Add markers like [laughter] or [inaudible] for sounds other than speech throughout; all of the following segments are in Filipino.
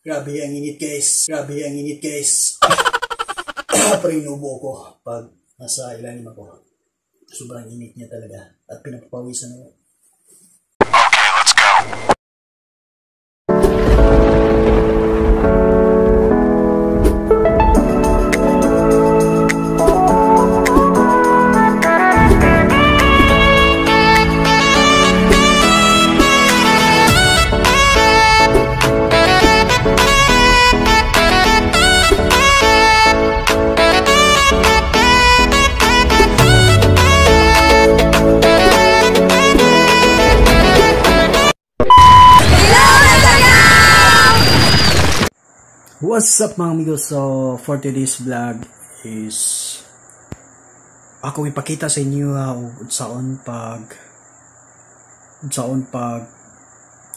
Grabe ang init guys. Grabe ang init guys. [coughs] Prinubo ko pag nasa ilalim ako. Sobrang init niya talaga. At pinapapawisan ako. What's up mga amigos? So, for today's vlog is ako ipakita sa inyo uh, saon pag saon pag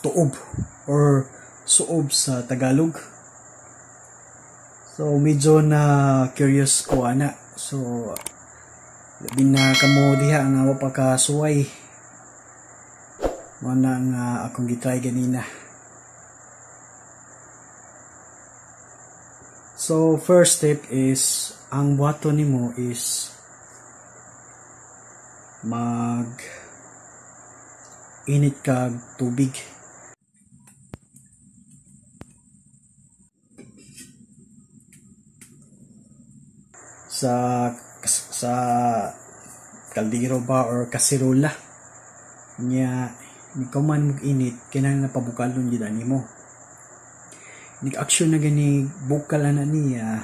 tuob or suob sa Tagalog. So, medyo na curious ko ana. So, labi na kamo diha nga wa pa kasuway. Mo na nga akong gitry ganina. So, first step is, ang buhato nimo is mag init kag tubig. Sa sa kaldero ba or kasirola niya ni man mag init kinahanglan napabukalon gid mo nag-action na gani bukal na niya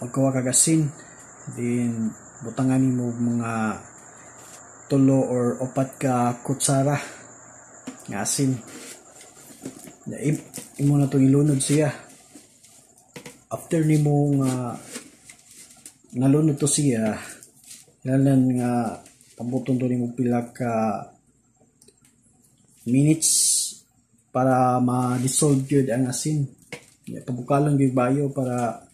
pagkawa kagasin din butangan mo mga tulo or opat ka kutsara. Nga asin na im, imo na itong ilunod siya. After ni mo nga nalunod to siya lalan nga pabuton to ni mo pila ka minutes para ma-dissolve yun ang asin. Pabukalon yung bayo para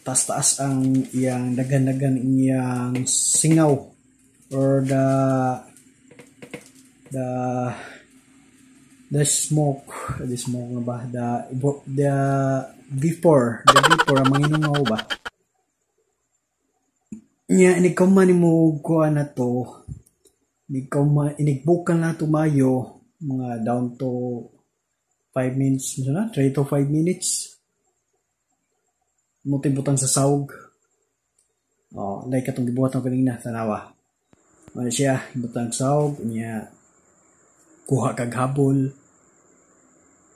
taas-taas ang iyang dagan-dagan iyang singaw or the the the smoke. The smoke nga ba? The the before the before ang manginungaw ba? Niya yeah, ikaw man mo kuha na to. Ikaw man inigbukan na tumayo mga down to 5 minutes, na, 3 to 5 minutes. Mutibutan sa sawg. Oh, like katong gibuhat ng kanina, tanawa. Ano siya, ibutang sawg, niya, kuha kag habol.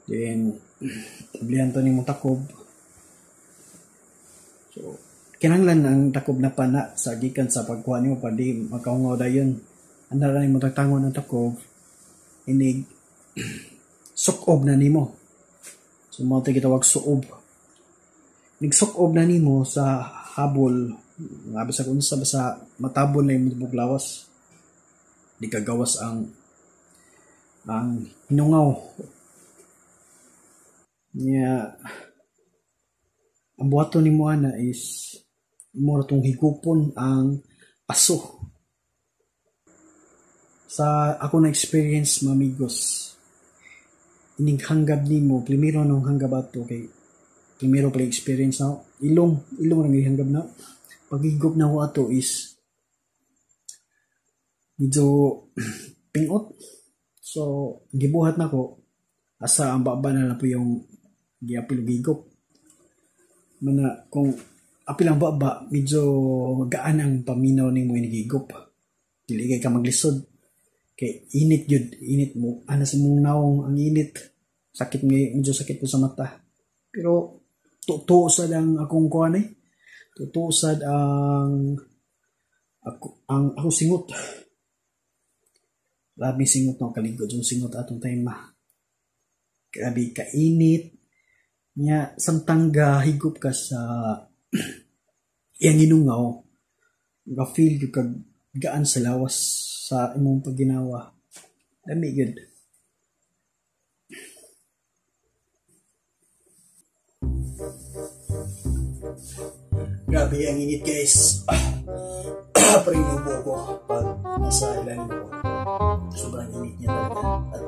Then, [clears throat] iblihan to ni mong takob. So, kinanglan ang takob na pana sa gikan sa pagkuha nimo pa di makahungaw dayon. Anda ra ni mo tagtangon ng takob inig [clears throat] sukob na nimo. So mo ta gitawag suob. Nig sukob na nimo sa habol nga sa unsa sa matabon na imong buglawas. Di kagawas ang ang hinungaw. Niya ang buhaton ni mo ana is mo tong higupon ang aso sa ako na experience mamigos ining hanggab nimo primero nung hanggab ato kay primero pala experience na ilong ilong ra hanggab na. Pagigop na ko ato is medyo [clears throat] pingot. So gibuhat na ko asa ang baba na lang po yung giapil gigop mana kung apil ang baba medyo gaan ang paminaw ni mo inigigop dili kay ka maglisod Kay init jud, init mo. Ana sa mong naong ang init. Sakit mi, medyo sakit po sa mata. Pero tutusad ang akong kuan eh. Tutusad ang ako, ang ako singot. Grabe singot no kaligod yung singot atong time ma. Grabe kainit. Nya samtang higup ka sa [clears throat] iyang inungaw. Ga feel yung kag gaan sa lawas sa imong pagginawa. Dami good. Grabe ang init guys. [coughs] Ah, Parinubo ko pag nasa ilalim ko. Sobrang init niya talaga. At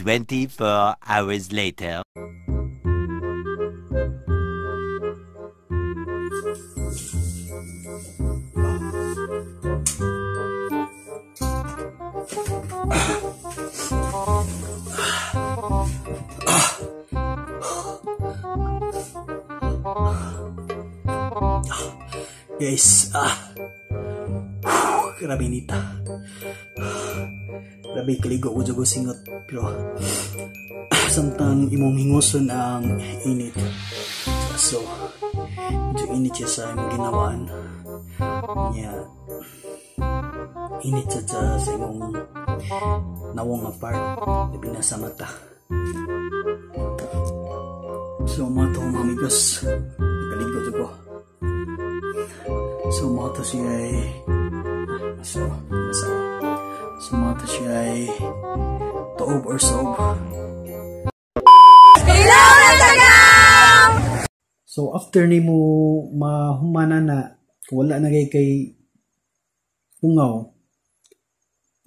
24 hours later. Guys, ah, Whew, grabe nita. Grabe kaligo ko jago singot. Pero, samtang imong ang init. So, medyo init siya sa imong ginawaan. Niya, init siya sa, sa imong nawong nga part. Labi na sa mata. So, mga to mga amigos, kaligo jago. So, mga to siya ay... So, nasa So, to siya ay... Toob or sob. So, after ni mo mahumana na, wala na kay kay hungaw,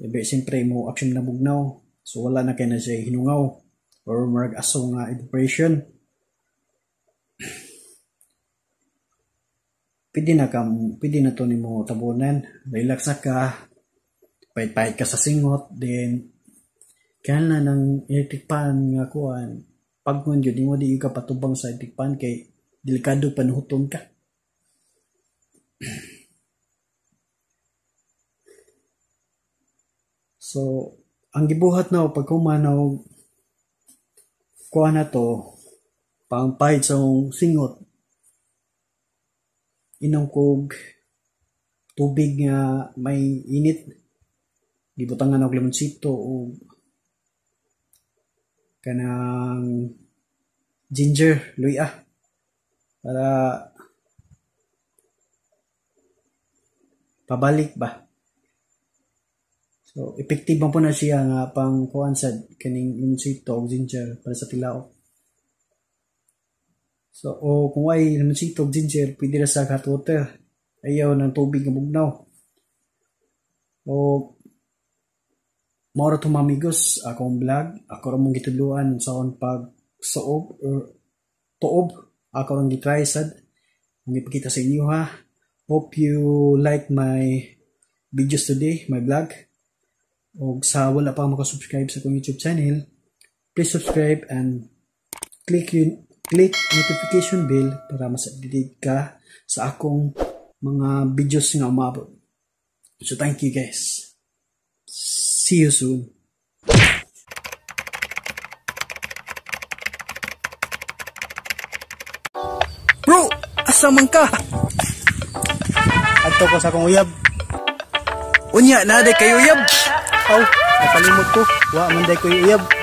Ibe, siyempre mo action na bugnaw. So, wala na kay na siya hinungaw or marag aso nga depression. pwede na ka, pwede na to nimo tabunan. Relax na ka, pahit-pahit ka sa singot, then, kaya na ng electric pan nga kuan, pag nun yun, mo di ka patubang sa electric pan kay delikado panuhuton ka. [clears throat] so, ang gibuhat na pag kumanaw, kuha na to, pang pahit sa singot, inom kog tubig nga may init gibutangan og lemonsito o kanang ginger luya para pabalik ba so effective man po na siya nga pang kuan sa kaning lemonsito o ginger para sa tilaok So, o kung ay lemonsito o ginger, pwede na sa hot water. Ayaw ng tubig ng bugnaw. O, Moro to mamigos, akong vlog, ako rin mong gituluan sa akong pag soob or tuob, ako rin gitry sad, ang ipakita sa inyo ha. Hope you like my videos today, my vlog. O sa wala pa makasubscribe sa akong YouTube channel, please subscribe and click yun click notification bell para mas updated ka sa akong mga videos nga umabot. So thank you guys. See you soon. Bro, asa man ka? Adto ko sa akong uyab. Unya, na kayo yab. Aw, nakalimot ko. Wa man day ko uyab.